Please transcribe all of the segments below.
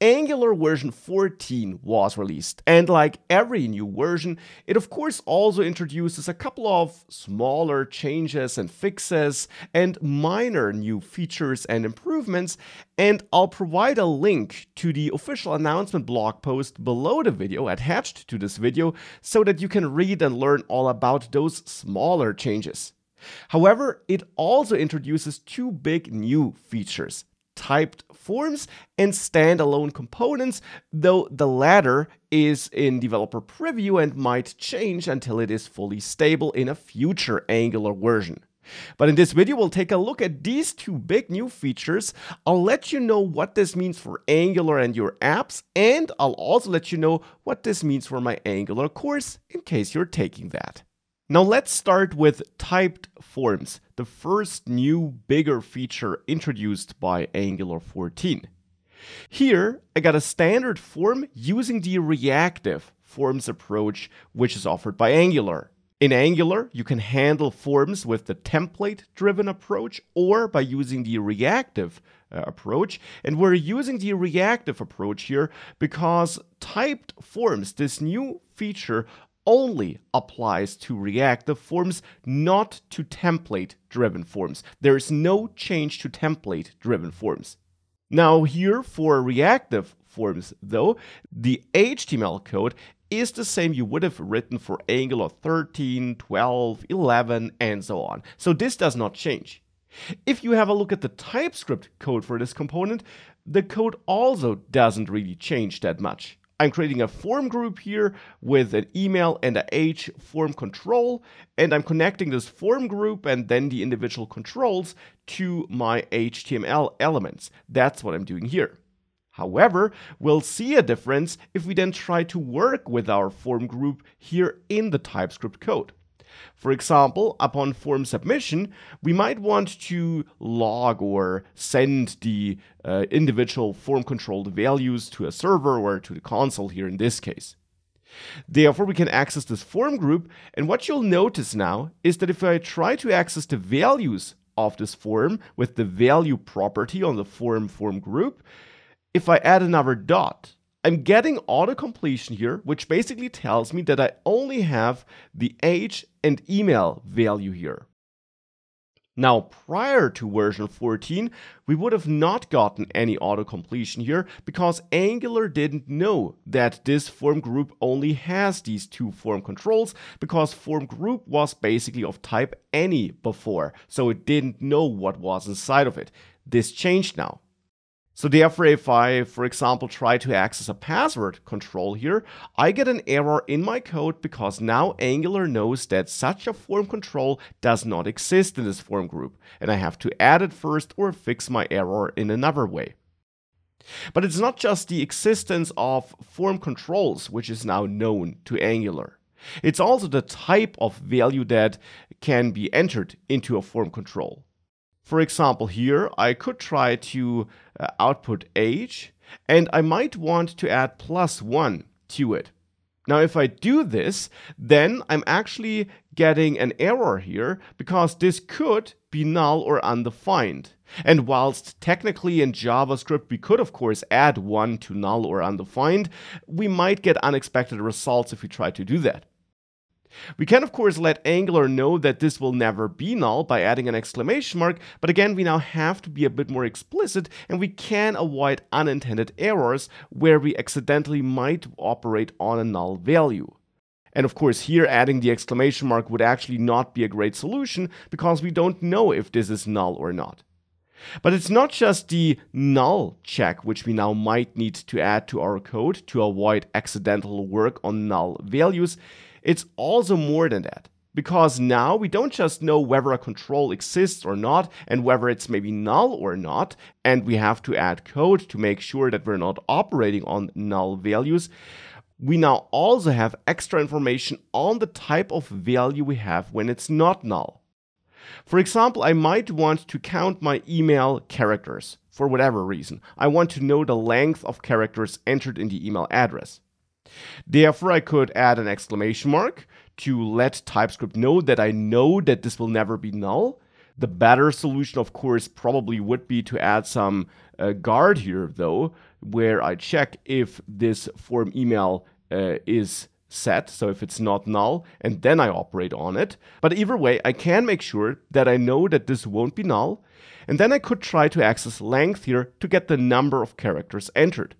Angular version 14 was released, and like every new version, it of course also introduces a couple of smaller changes and fixes and minor new features and improvements, and I'll provide a link to the official announcement blog post below the video attached to this video so that you can read and learn all about those smaller changes. However, it also introduces two big new features typed forms and standalone components, though the latter is in developer preview and might change until it is fully stable in a future Angular version. But in this video, we'll take a look at these two big new features. I'll let you know what this means for Angular and your apps, and I'll also let you know what this means for my Angular course in case you're taking that. Now let's start with typed forms, the first new bigger feature introduced by Angular 14. Here, I got a standard form using the reactive forms approach, which is offered by Angular. In Angular, you can handle forms with the template driven approach or by using the reactive uh, approach. And we're using the reactive approach here because typed forms, this new feature, only applies to reactive forms, not to template driven forms. There is no change to template driven forms. Now, here for reactive forms, though, the HTML code is the same you would have written for Angular 13, 12, 11, and so on. So this does not change. If you have a look at the TypeScript code for this component, the code also doesn't really change that much. I'm creating a form group here with an email and a H form control, and I'm connecting this form group and then the individual controls to my HTML elements. That's what I'm doing here. However, we'll see a difference if we then try to work with our form group here in the TypeScript code. For example, upon form submission, we might want to log or send the uh, individual form controlled values to a server or to the console here in this case. Therefore, we can access this form group, and what you'll notice now is that if I try to access the values of this form with the value property on the form form group, if I add another dot, I'm getting auto completion here, which basically tells me that I only have the age and email value here. Now, prior to version 14, we would have not gotten any auto completion here because Angular didn't know that this form group only has these two form controls because form group was basically of type any before, so it didn't know what was inside of it. This changed now. So therefore, if I, for example, try to access a password control here, I get an error in my code because now Angular knows that such a form control does not exist in this form group, and I have to add it first or fix my error in another way. But it's not just the existence of form controls which is now known to Angular. It's also the type of value that can be entered into a form control. For example, here I could try to uh, output age and I might want to add plus one to it. Now, if I do this, then I'm actually getting an error here because this could be null or undefined. And whilst technically in JavaScript we could of course add one to null or undefined, we might get unexpected results if we try to do that. We can of course let Angular know that this will never be null by adding an exclamation mark, but again we now have to be a bit more explicit and we can avoid unintended errors where we accidentally might operate on a null value. And of course here adding the exclamation mark would actually not be a great solution because we don't know if this is null or not. But it's not just the null check which we now might need to add to our code to avoid accidental work on null values. It's also more than that. Because now we don't just know whether a control exists or not, and whether it's maybe null or not, and we have to add code to make sure that we're not operating on null values. We now also have extra information on the type of value we have when it's not null. For example, I might want to count my email characters for whatever reason. I want to know the length of characters entered in the email address. Therefore, I could add an exclamation mark to let TypeScript know that I know that this will never be null. The better solution, of course, probably would be to add some uh, guard here, though, where I check if this form email uh, is set, so if it's not null, and then I operate on it. But either way, I can make sure that I know that this won't be null, and then I could try to access length here to get the number of characters entered.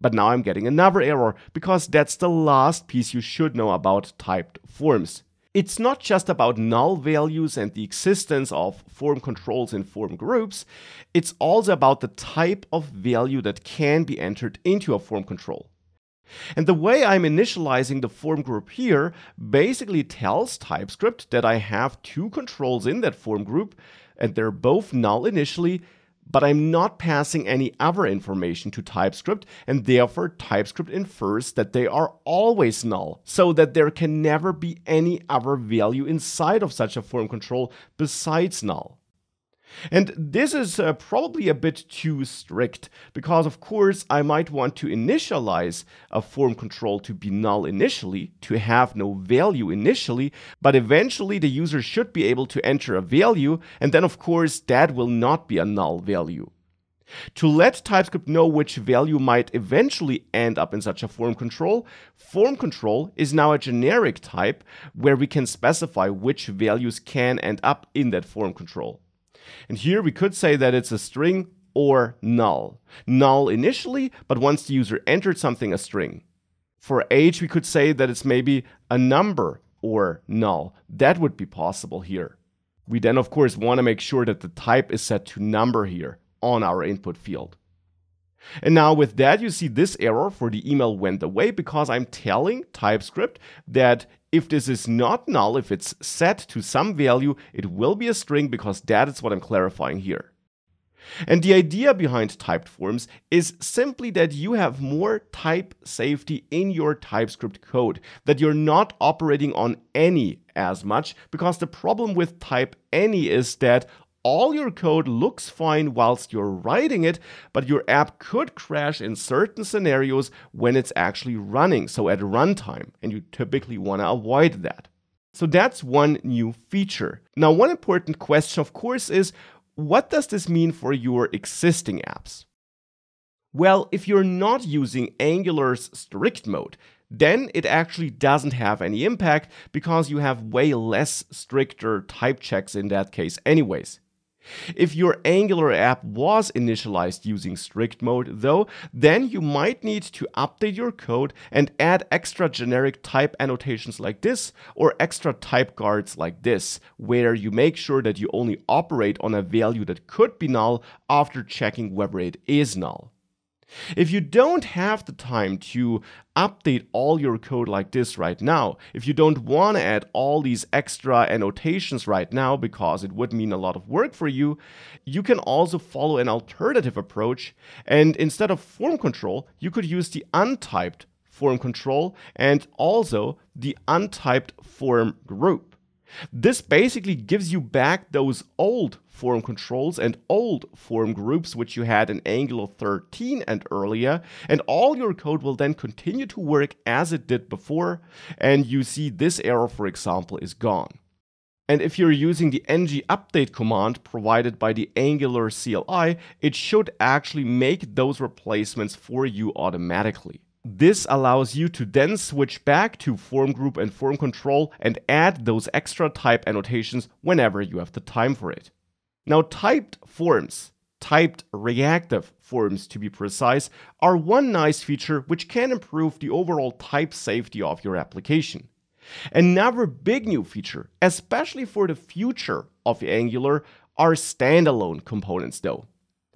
But now I'm getting another error, because that's the last piece you should know about typed forms. It's not just about null values and the existence of form controls in form groups, it's also about the type of value that can be entered into a form control. And the way I'm initializing the form group here basically tells TypeScript that I have two controls in that form group, and they're both null initially, but I'm not passing any other information to TypeScript, and therefore TypeScript infers that they are always null, so that there can never be any other value inside of such a form control besides null. And this is uh, probably a bit too strict because, of course, I might want to initialize a form control to be null initially, to have no value initially, but eventually the user should be able to enter a value, and then, of course, that will not be a null value. To let TypeScript know which value might eventually end up in such a form control, form control is now a generic type where we can specify which values can end up in that form control. And here we could say that it's a string or null. Null initially, but once the user entered something, a string. For age, we could say that it's maybe a number or null. That would be possible here. We then, of course, want to make sure that the type is set to number here on our input field. And now with that, you see this error for the email went away because I'm telling TypeScript that if this is not null, if it's set to some value, it will be a string because that is what I'm clarifying here. And the idea behind typed forms is simply that you have more type safety in your TypeScript code, that you're not operating on any as much, because the problem with type any is that all your code looks fine whilst you're writing it, but your app could crash in certain scenarios when it's actually running, so at runtime, and you typically want to avoid that. So that's one new feature. Now, one important question, of course, is what does this mean for your existing apps? Well, if you're not using Angular's strict mode, then it actually doesn't have any impact because you have way less stricter type checks in that case anyways. If your Angular app was initialized using strict mode though, then you might need to update your code and add extra generic type annotations like this or extra type guards like this, where you make sure that you only operate on a value that could be null after checking whether it is null. If you don't have the time to update all your code like this right now, if you don't want to add all these extra annotations right now because it would mean a lot of work for you, you can also follow an alternative approach. And instead of form control, you could use the untyped form control and also the untyped form group. This basically gives you back those old form controls and old form groups which you had in Angular 13 and earlier, and all your code will then continue to work as it did before, and you see this error, for example, is gone. And if you're using the ng update command provided by the Angular CLI, it should actually make those replacements for you automatically. This allows you to then switch back to form group and form control and add those extra type annotations whenever you have the time for it. Now, typed forms, typed reactive forms to be precise, are one nice feature which can improve the overall type safety of your application. Another big new feature, especially for the future of Angular, are standalone components though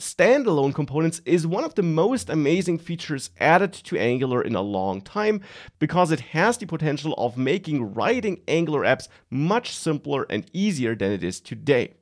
standalone components is one of the most amazing features added to Angular in a long time because it has the potential of making writing Angular apps much simpler and easier than it is today.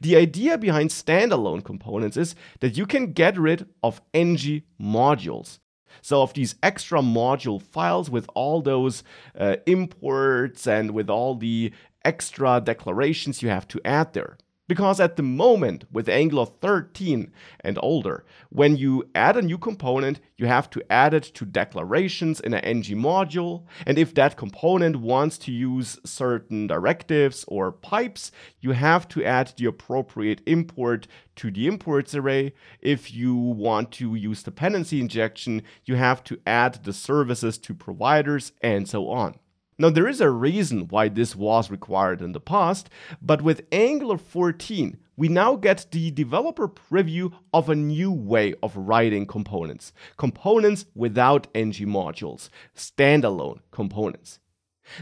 The idea behind standalone components is that you can get rid of ng modules. So, of these extra module files with all those uh, imports and with all the extra declarations you have to add there. Because at the moment, with Angular 13 and older, when you add a new component, you have to add it to declarations in an ng module. And if that component wants to use certain directives or pipes, you have to add the appropriate import to the imports array. If you want to use dependency injection, you have to add the services to providers and so on. Now, there is a reason why this was required in the past, but with Angular 14, we now get the developer preview of a new way of writing components. Components without ng modules, standalone components.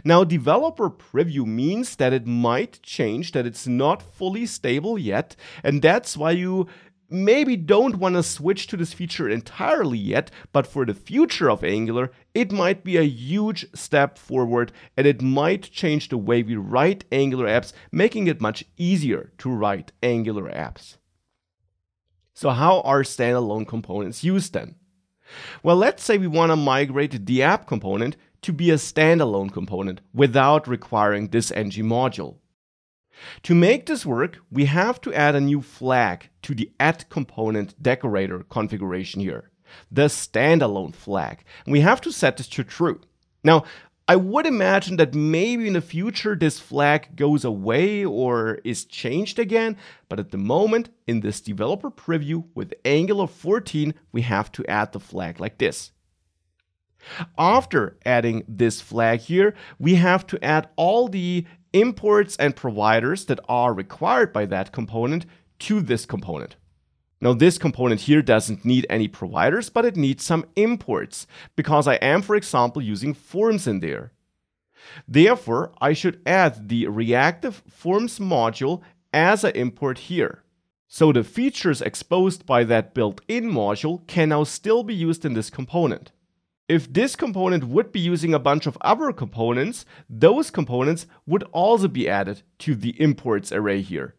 Now, developer preview means that it might change, that it's not fully stable yet, and that's why you maybe don't want to switch to this feature entirely yet, but for the future of Angular, it might be a huge step forward and it might change the way we write Angular apps, making it much easier to write Angular apps. So, how are standalone components used then? Well, let's say we want to migrate the app component to be a standalone component without requiring this ng module. To make this work, we have to add a new flag to the add component decorator configuration here, the standalone flag. We have to set this to true. Now, I would imagine that maybe in the future this flag goes away or is changed again, but at the moment in this developer preview with Angular 14, we have to add the flag like this. After adding this flag here, we have to add all the imports and providers that are required by that component to this component. Now this component here doesn't need any providers, but it needs some imports because I am, for example, using forms in there. Therefore, I should add the reactive forms module as an import here. So the features exposed by that built-in module can now still be used in this component. If this component would be using a bunch of other components, those components would also be added to the imports array here.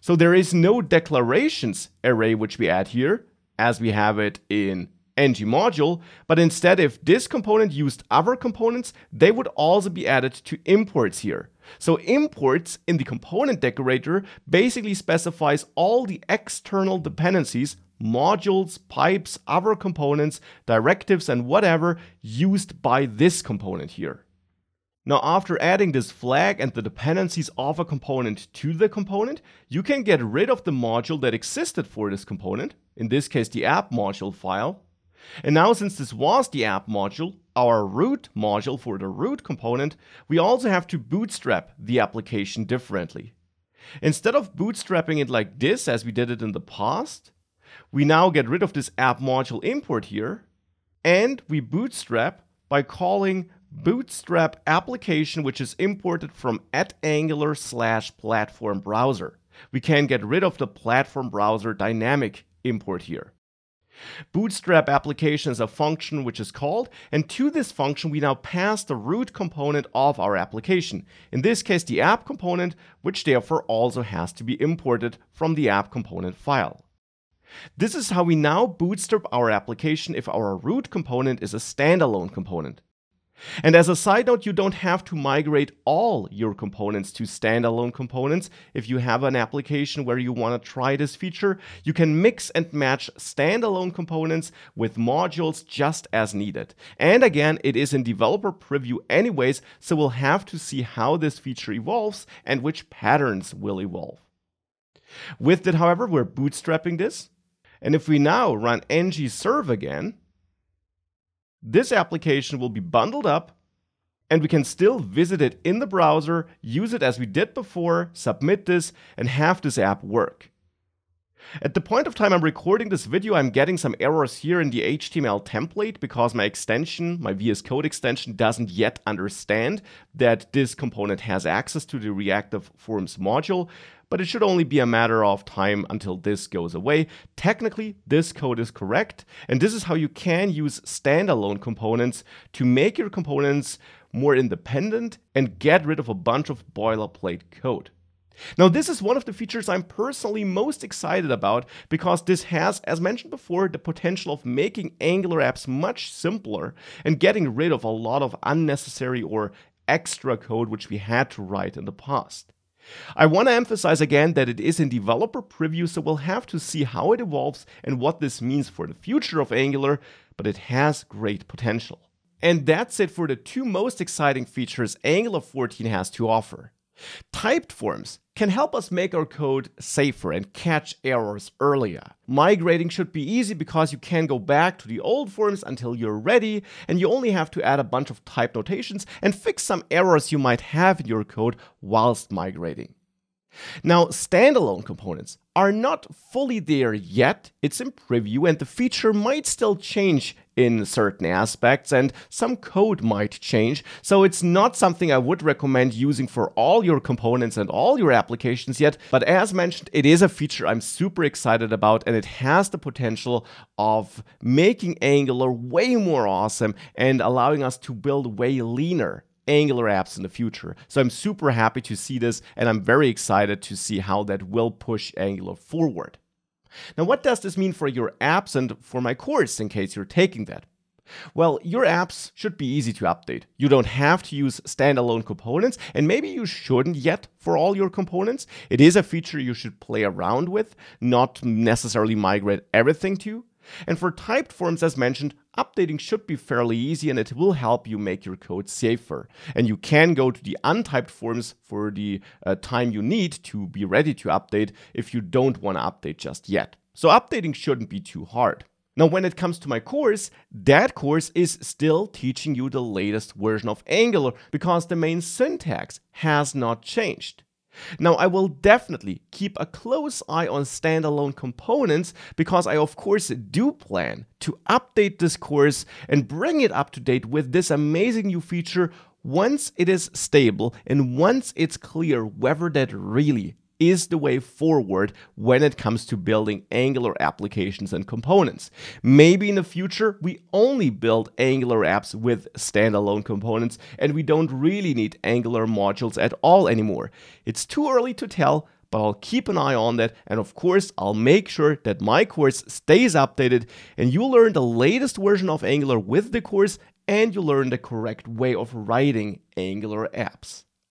So there is no declarations array which we add here, as we have it in ng module, but instead if this component used other components, they would also be added to imports here. So imports in the component decorator basically specifies all the external dependencies modules, pipes, other components, directives, and whatever used by this component here. Now, after adding this flag and the dependencies of a component to the component, you can get rid of the module that existed for this component, in this case the app module file. And now since this was the app module, our root module for the root component, we also have to bootstrap the application differently. Instead of bootstrapping it like this as we did it in the past, we now get rid of this app module import here, and we bootstrap by calling bootstrap application, which is imported from at angular slash platform browser. We can get rid of the platform browser dynamic import here. Bootstrap application is a function which is called, and to this function we now pass the root component of our application. In this case, the app component, which therefore also has to be imported from the app component file. This is how we now bootstrap our application if our root component is a standalone component. And as a side note, you don't have to migrate all your components to standalone components. If you have an application where you want to try this feature, you can mix and match standalone components with modules just as needed. And again, it is in developer preview anyways, so we'll have to see how this feature evolves and which patterns will evolve. With it, however, we're bootstrapping this. And if we now run ng-serve again, this application will be bundled up and we can still visit it in the browser, use it as we did before, submit this, and have this app work. At the point of time I'm recording this video, I'm getting some errors here in the HTML template because my extension, my VS Code extension, doesn't yet understand that this component has access to the reactive forms module but it should only be a matter of time until this goes away. Technically, this code is correct, and this is how you can use standalone components to make your components more independent and get rid of a bunch of boilerplate code. Now, this is one of the features I'm personally most excited about because this has, as mentioned before, the potential of making Angular apps much simpler and getting rid of a lot of unnecessary or extra code which we had to write in the past. I want to emphasize again that it is in developer preview, so we'll have to see how it evolves and what this means for the future of Angular, but it has great potential. And that's it for the two most exciting features Angular 14 has to offer. Typed forms can help us make our code safer and catch errors earlier. Migrating should be easy because you can go back to the old forms until you're ready, and you only have to add a bunch of type notations and fix some errors you might have in your code whilst migrating. Now, standalone components are not fully there yet. It's in preview, and the feature might still change in certain aspects, and some code might change. So, it's not something I would recommend using for all your components and all your applications yet. But as mentioned, it is a feature I'm super excited about, and it has the potential of making Angular way more awesome and allowing us to build way leaner Angular apps in the future. So I'm super happy to see this and I'm very excited to see how that will push Angular forward. Now, what does this mean for your apps and for my course in case you're taking that? Well, your apps should be easy to update. You don't have to use standalone components, and maybe you shouldn't yet for all your components. It is a feature you should play around with, not necessarily migrate everything to. And for typed forms, as mentioned, updating should be fairly easy and it will help you make your code safer. And you can go to the untyped forms for the uh, time you need to be ready to update if you don't want to update just yet. So updating shouldn't be too hard. Now, when it comes to my course, that course is still teaching you the latest version of Angular because the main syntax has not changed. Now, I will definitely keep a close eye on standalone components because I, of course, do plan to update this course and bring it up to date with this amazing new feature once it is stable and once it's clear whether that really is the way forward when it comes to building Angular applications and components. Maybe in the future, we only build Angular apps with standalone components and we don't really need Angular modules at all anymore. It's too early to tell, but I'll keep an eye on that. And of course, I'll make sure that my course stays updated and you learn the latest version of Angular with the course and you learn the correct way of writing Angular apps.